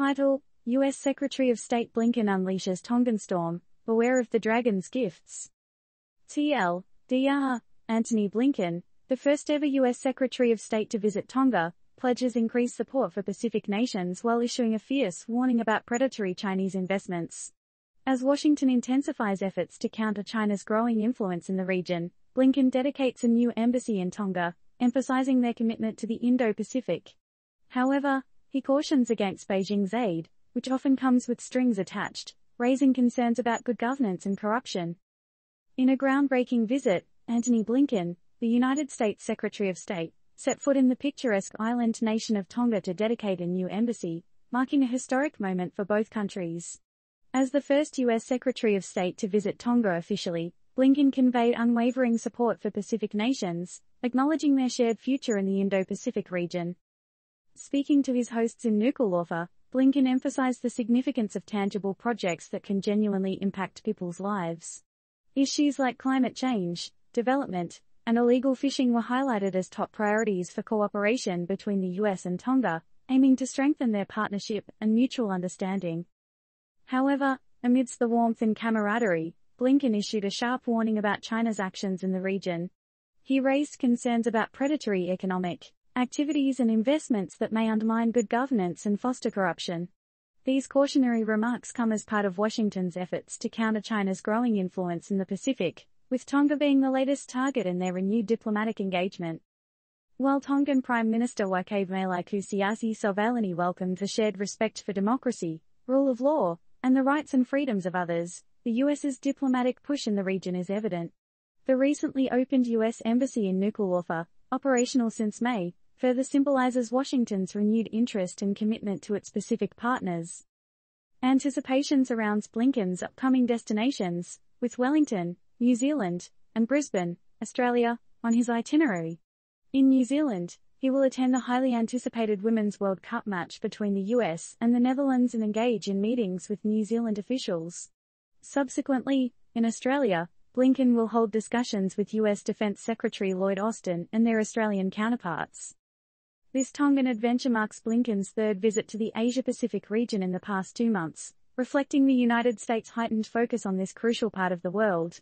Title U.S. Secretary of State Blinken unleashes Tongan storm, beware of the dragon's gifts. TL, DR, Antony Blinken, the first ever U.S. Secretary of State to visit Tonga, pledges increased support for Pacific nations while issuing a fierce warning about predatory Chinese investments. As Washington intensifies efforts to counter China's growing influence in the region, Blinken dedicates a new embassy in Tonga, emphasizing their commitment to the Indo-Pacific. However, he cautions against Beijing's aid, which often comes with strings attached, raising concerns about good governance and corruption. In a groundbreaking visit, Antony Blinken, the United States Secretary of State, set foot in the picturesque island nation of Tonga to dedicate a new embassy, marking a historic moment for both countries. As the first U.S. Secretary of State to visit Tonga officially, Blinken conveyed unwavering support for Pacific nations, acknowledging their shared future in the Indo-Pacific region. Speaking to his hosts in Nuku'alofa, Blinken emphasized the significance of tangible projects that can genuinely impact people's lives. Issues like climate change, development, and illegal fishing were highlighted as top priorities for cooperation between the US and Tonga, aiming to strengthen their partnership and mutual understanding. However, amidst the warmth and camaraderie, Blinken issued a sharp warning about China's actions in the region. He raised concerns about predatory economic activities and investments that may undermine good governance and foster corruption. These cautionary remarks come as part of Washington's efforts to counter China's growing influence in the Pacific, with Tonga being the latest target in their renewed diplomatic engagement. While Tongan Prime Minister Hakaepamela Kusiasi Sovaleni welcomed the shared respect for democracy, rule of law, and the rights and freedoms of others, the US's diplomatic push in the region is evident. The recently opened US Embassy in Nuku'alofa, operational since May, further symbolizes Washington's renewed interest and commitment to its Pacific partners. Anticipations surrounds Blinken's upcoming destinations, with Wellington, New Zealand, and Brisbane, Australia, on his itinerary. In New Zealand, he will attend the highly anticipated Women's World Cup match between the US and the Netherlands and engage in meetings with New Zealand officials. Subsequently, in Australia, Blinken will hold discussions with US Defense Secretary Lloyd Austin and their Australian counterparts. This Tongan adventure marks Blinken's third visit to the Asia-Pacific region in the past two months, reflecting the United States' heightened focus on this crucial part of the world.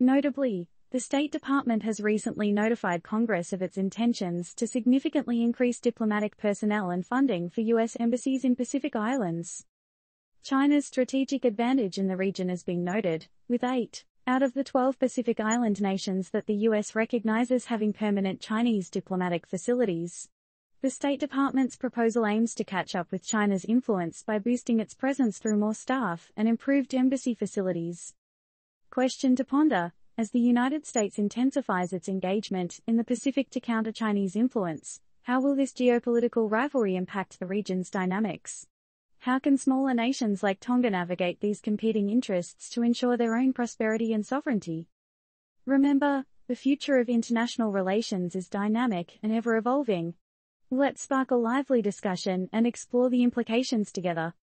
Notably, the State Department has recently notified Congress of its intentions to significantly increase diplomatic personnel and funding for U.S. embassies in Pacific Islands. China's strategic advantage in the region has been noted, with eight out of the 12 Pacific Island nations that the U.S. recognizes having permanent Chinese diplomatic facilities. The State Department's proposal aims to catch up with China's influence by boosting its presence through more staff and improved embassy facilities. Question to ponder As the United States intensifies its engagement in the Pacific to counter Chinese influence, how will this geopolitical rivalry impact the region's dynamics? How can smaller nations like Tonga navigate these competing interests to ensure their own prosperity and sovereignty? Remember, the future of international relations is dynamic and ever evolving. Let's spark a lively discussion and explore the implications together.